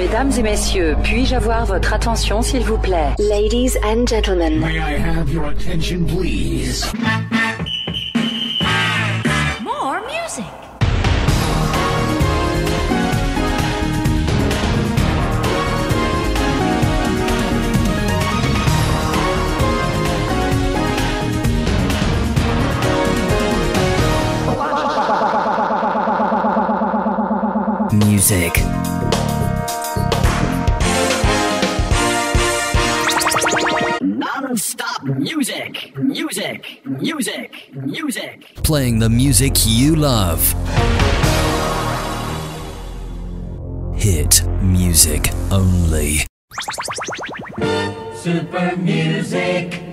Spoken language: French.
Mesdames et messieurs, puis-je avoir votre attention s'il vous plaît? Ladies and gentlemen. May I have your attention, please? More music. Music. Non-stop music, music, music, music. Playing the music you love. Hit music only. Super music.